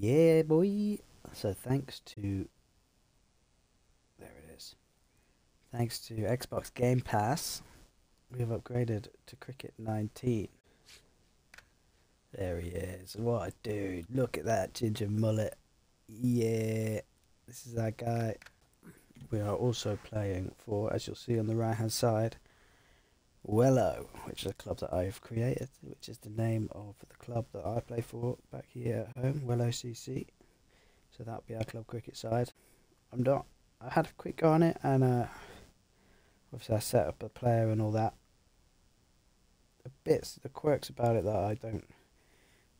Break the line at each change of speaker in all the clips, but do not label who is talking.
Yeah, boy. So thanks to there it is. Thanks to Xbox Game Pass, we have upgraded to Cricket 19. There he is. What a dude. Look at that ginger mullet. Yeah. This is that guy. We are also playing for, as you'll see on the right hand side, Wello, which is a club that I've created, which is the name of the club that I play for back here at home, Wello CC. So that'll be our club cricket side. I'm not. I had a quick go on it, and uh, obviously I set up a player and all that. The bits, the quirks about it that I don't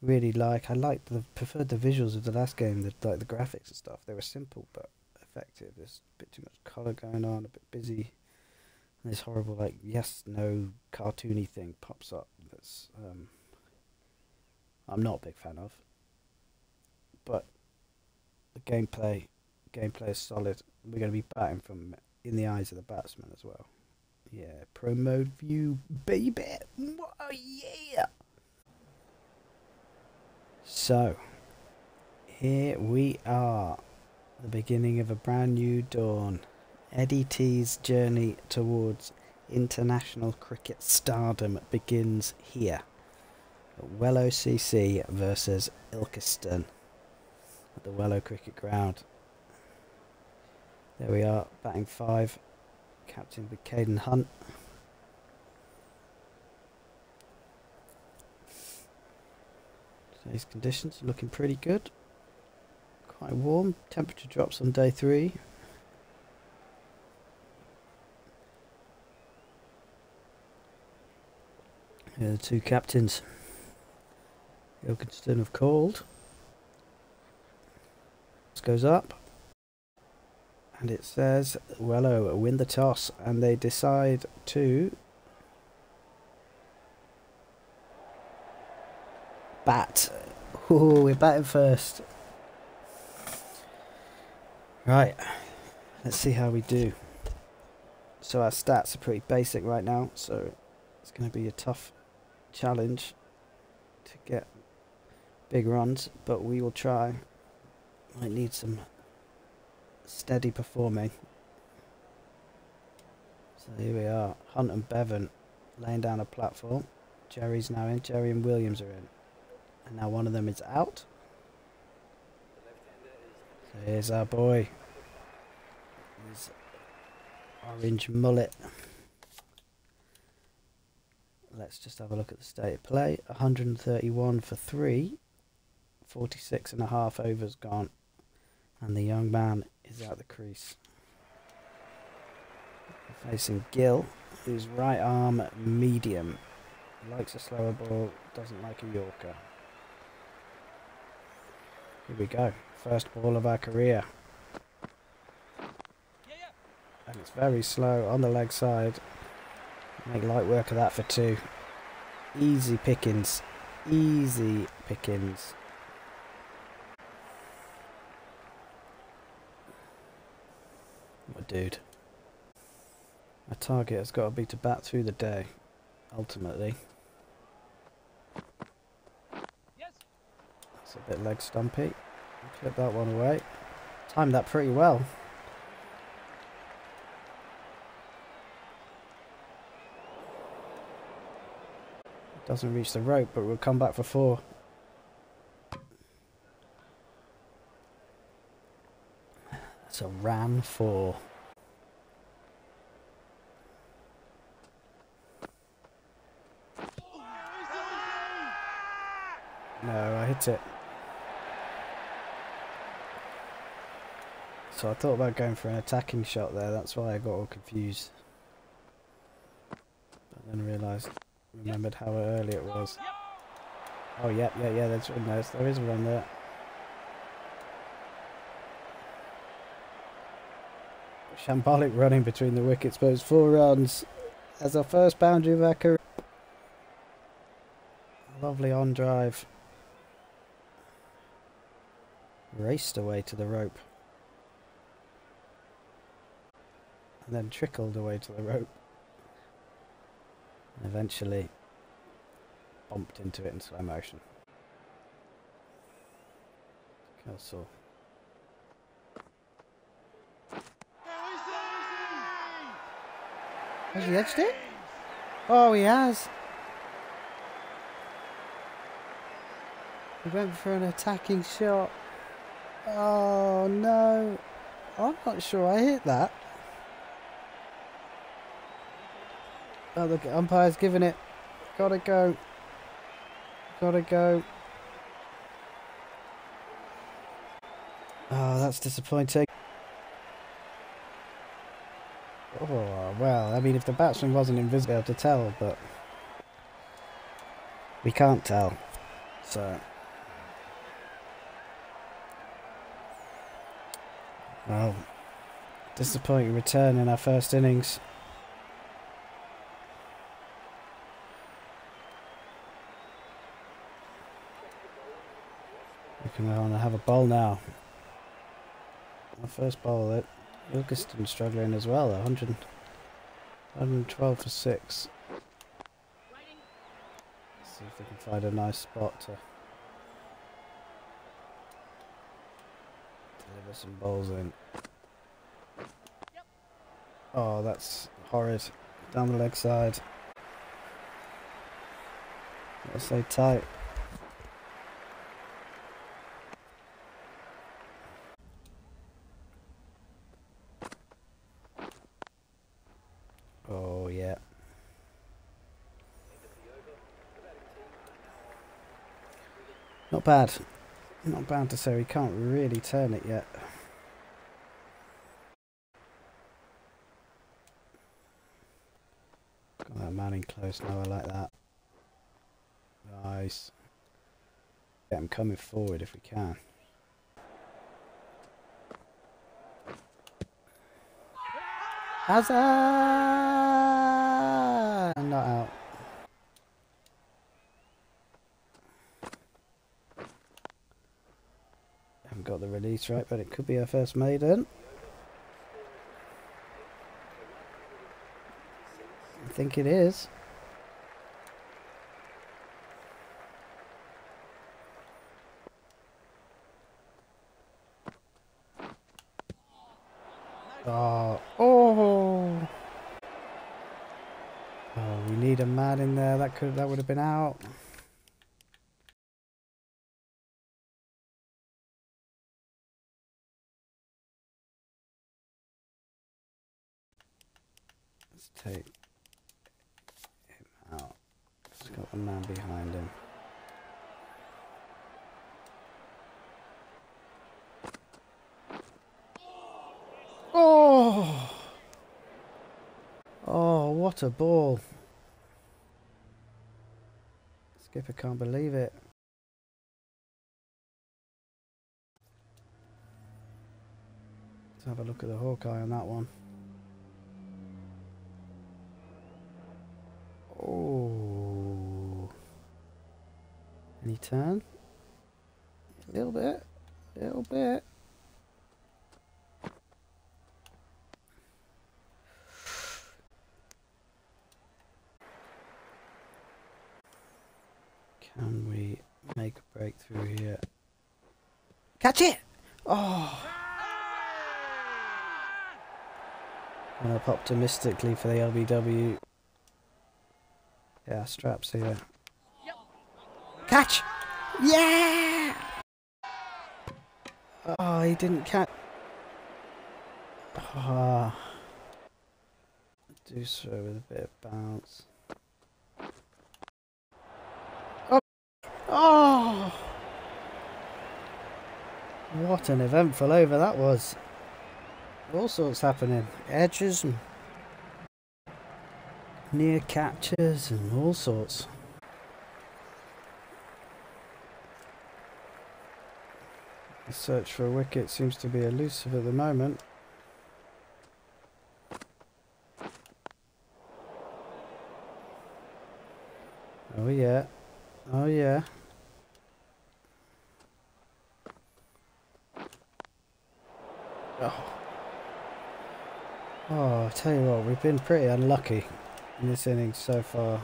really like. I liked the preferred the visuals of the last game, the like the graphics and stuff. They were simple but effective. There's a bit too much color going on, a bit busy. This horrible like yes no cartoony thing pops up. That's um, I'm not a big fan of. But the gameplay gameplay is solid. We're going to be batting from in the eyes of the batsman as well. Yeah, pro mode view, baby. Oh yeah. So, here we are, the beginning of a brand new dawn. Eddie T's journey towards international cricket stardom begins here. Wello CC versus Ilkeston at the Wello Cricket Ground. There we are, batting five, captain with Caden Hunt. Today's conditions are looking pretty good. Quite warm. Temperature drops on day three. Here are the two captains. Ilkeston have called. This goes up. And it says Wello win the toss and they decide to bat. Ooh, we're batting first. Right, let's see how we do. So our stats are pretty basic right now, so it's going to be a tough challenge to get big runs, but we will try. Might need some steady performing. So here we are, Hunt and Bevan laying down a platform. Jerry's now in, Jerry and Williams are in. And now one of them is out. So here's our boy. His orange mullet. Let's just have a look at the state of play. 131 for 3. 46 and a half overs gone. And the young man is out the crease. Facing Gill, who's right arm medium. Likes a slower ball, doesn't like a Yorker. Here we go. First ball of our career. And it's very slow on the leg side. Make light work of that for two. Easy pickings. Easy pickings. What a dude. My target has got to be to bat through the day, ultimately. It's a bit leg stumpy. Clip that one away. Timed that pretty well. Doesn't reach the rope, but we'll come back for four. That's a ran four. No, I hit it. So I thought about going for an attacking shot there, that's why I got all confused. But then realised, remembered how early it was. Oh, yeah, yeah, yeah, there's one there. There is one there. Shambolic running between the wickets, but it's four runs as our first boundary of our career. Lovely on drive. Raced away to the rope. And then trickled away to the rope. And eventually bumped into it in slow motion. Kelso. Has he edged it? Oh, he has. He went for an attacking shot. Oh, no. I'm not sure I hit that. Oh, the umpire's giving it. Gotta go. Gotta go. Oh, that's disappointing. Oh, well, I mean, if the batsman wasn't invisible to tell, but we can't tell. So, well, disappointing return in our first innings. Go on and have a bowl now. Our first bowl, it Ilkeston struggling as well, 100, 112 for 6. Let's see if we can find a nice spot to deliver some balls in. Oh, that's horrid. Down the leg side. Gotta stay tight. Oh, yeah. Not bad. Not bad to say we can't really turn it yet. Got that man in close now, I like that. Nice. Get him coming forward if we can. Howzat! Not out. Haven't got the release right, but it could be our first maiden. I think it is. Oh, oh! Oh, we need a man in there. That could, that would have been out. Take him out. He's got the man behind him. Oh! Oh, what a ball. Skipper can't believe it. Let's have a look at the Hawkeye on that one. Turn? A little bit. A little bit. Can we make a breakthrough here? Catch it! Oh! Went up optimistically for the LBW. Yeah, straps here. Catch! Yeah! Oh, he didn't catch. Ah. Do so with a bit of bounce. Oh! What an eventful over that was. All sorts happening. Edges and near catches and all sorts. The search for a wicket seems to be elusive at the moment. Oh yeah. Oh yeah. Oh. Oh, I tell you what, we've been pretty unlucky in this innings so far.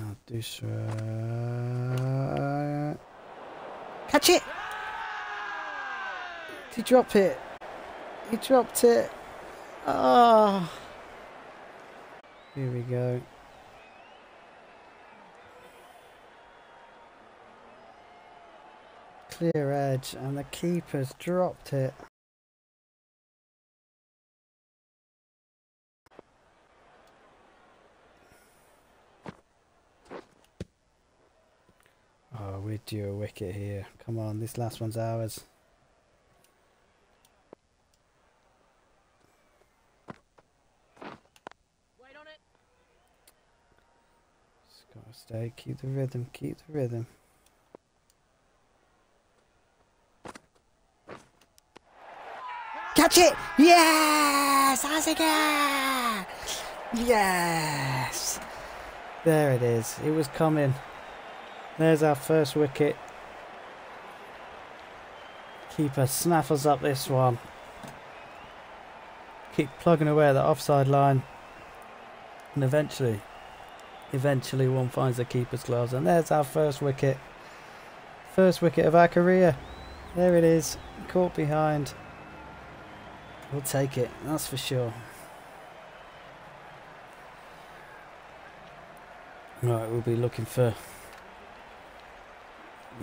Now doosra. Eh, Catch it! He dropped it. He dropped it. Oh. Here we go. Clear edge and the keeper's dropped it. We're a wicket here. Come on, this last one's ours. Just Gotta stay, keep the rhythm, keep the rhythm. Catch it! Yes! Asika! Yes! There it is. It was coming. There's our first wicket. Keeper snaffles up this one. Keep plugging away at the offside line. And eventually, eventually one finds the keeper's gloves. And there's our first wicket. First wicket of our career. There it is. Caught behind. We'll take it, that's for sure. Right, we'll be looking for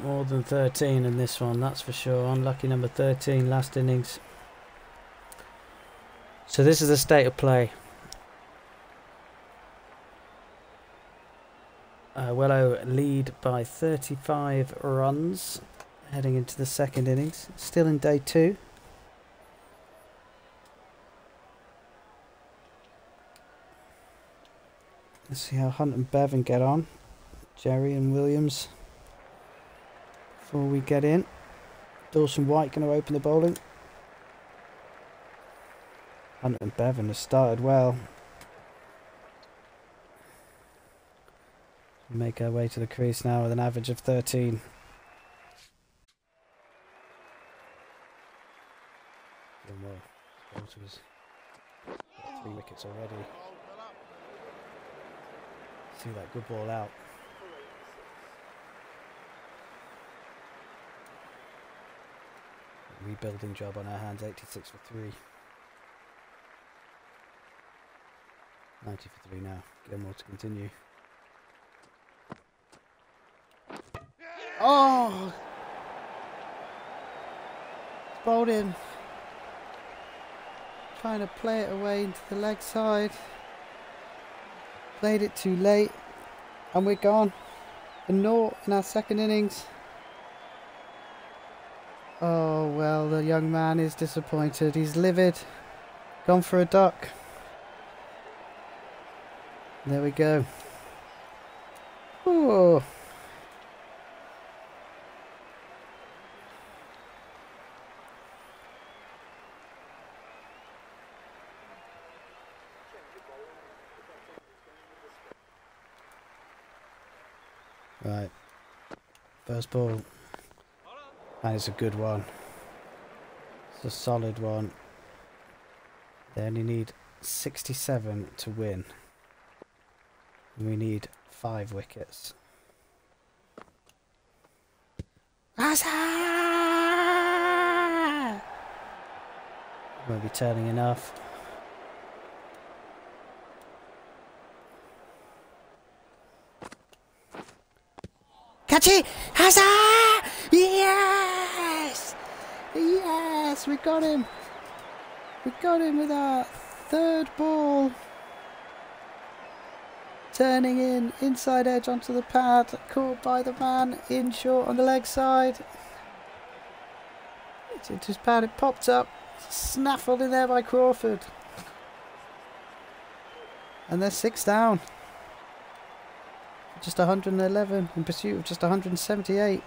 more than 13 in this one, that's for sure. Unlucky number 13, last innings. So this is the state of play. Uh, Wello lead by 35 runs heading into the second innings. Still in day two. Let's see how Hunt and Bevan get on. Jerry and Williams before we get in. Dawson White going to open the bowling. Hunt and Bevan have started well. Make our way to the crease now with an average of 13. Three wickets already. See that good ball out. Rebuilding job on our hands, 86 for 3. 90 for 3 now. Gilmore to continue. Oh! It's bowled in. Trying to play it away into the leg side. Played it too late. And we're gone. A naught in our second innings. Oh, well, the young man is disappointed. He's livid. Gone for a duck. There we go. Oh. Right. First ball. That is a good one. It's a solid one. They only need 67 to win. We need five wickets. Raza! Won't be turning enough. Catch it! Yes! Yes! We got him! We got him with our third ball. Turning in, inside edge onto the pad, caught by the man, in short on the leg side. It's into his pad, it popped up, snaffled in there by Crawford. And they're six down just 111 in pursuit of just 178.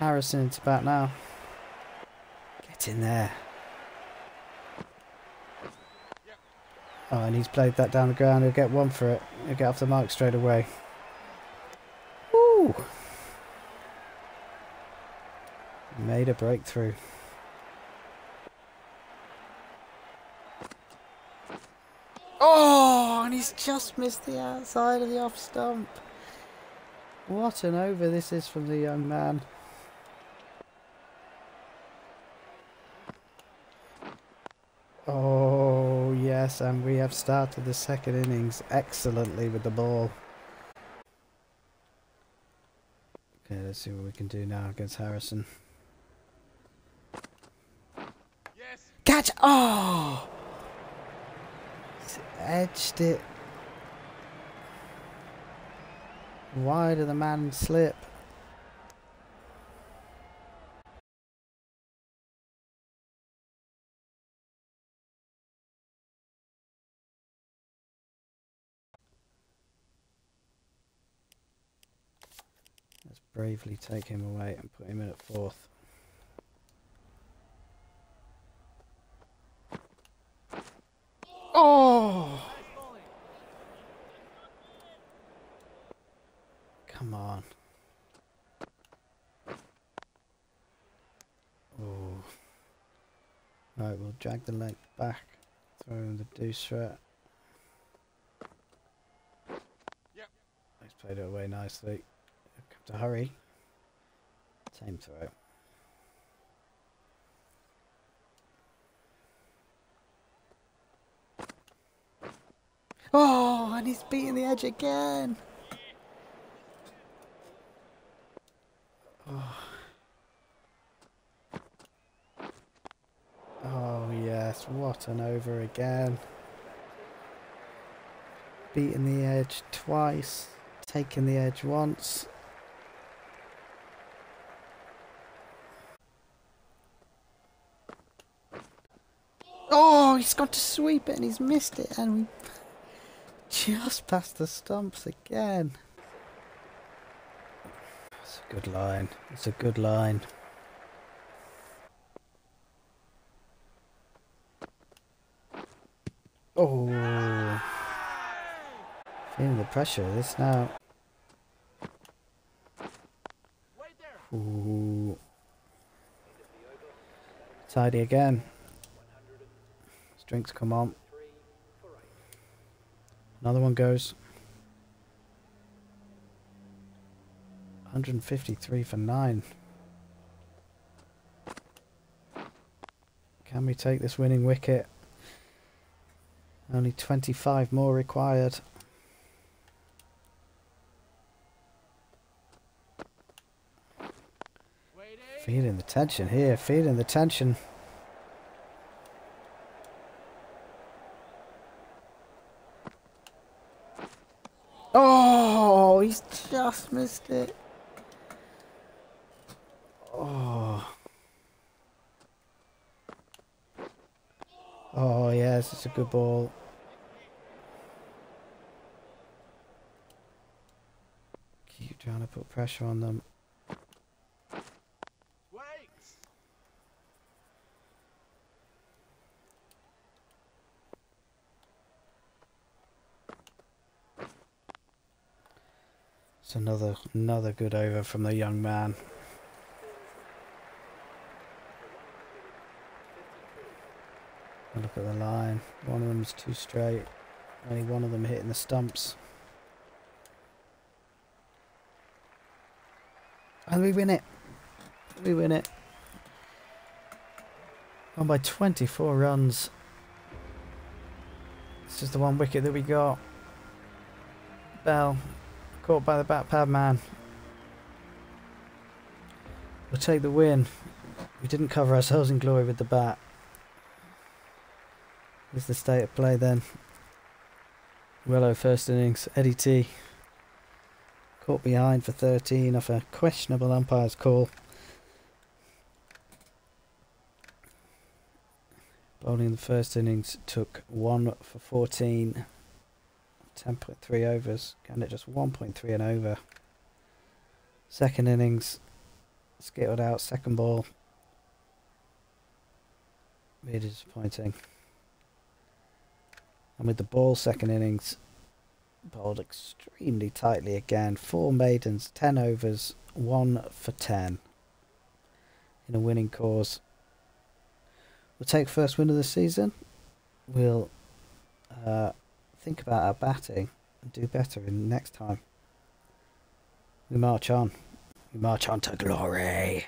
Harrison, it's about now. In there. Oh, and he's played that down the ground. He'll get one for it. He'll get off the mark straight away. Woo! Made a breakthrough. Oh, and he's just missed the outside of the off stump. What an over this is from the young man. Oh, yes, and we have started the second innings excellently with the ball. Okay, let's see what we can do now against Harrison.
Yes.
Catch! Oh! He's edged it. Why did the man slip? Let's bravely take him away and put him in at fourth. Oh! Come on. Oh. Right, we'll drag the leg back. Throw in the deuce threat.
Yep.
He's played it away nicely. Have to hurry. Same throw. Oh, and he's beating the edge again. Oh. Oh yes, what an over again. Beating the edge twice, taking the edge once. Oh, he's got to sweep it and he's missed it and we just past the stumps again. It's a good line. It's a good line. Oh. Feeling the pressure this now. Ooh. Tidy again. Drinks come on. Another one goes. 153 for 9. Can we take this winning wicket? Only 25 more required. Feeling the tension here, feeling the tension. Oh, he's just missed it. Oh. Oh, yes, it's a good ball. Keep trying to put pressure on them. It's another another good over from the young man. Look at the line. One of them is too straight. Only one of them hitting the stumps. And we win it. We win it. Won by 24 runs. It's just the one wicket that we got. Bell Caught by the bat pad man. We'll take the win. We didn't cover ourselves in glory with the bat. Is the state of play then. Wello oh, first innings. Eddie T. Caught behind for 13 off a questionable umpire's call. Bowling in the first innings took 1 for 14. 10.3 overs, and at just 1.3 and over. Second innings, skittled out, second ball. Really disappointing. And with the ball, second innings, bowled extremely tightly again. Four maidens, 10 overs, 1 for 10. in a winning cause. We'll take first win of the season. We'll uh, think about our batting and do better in next time. We march on. We march on to glory.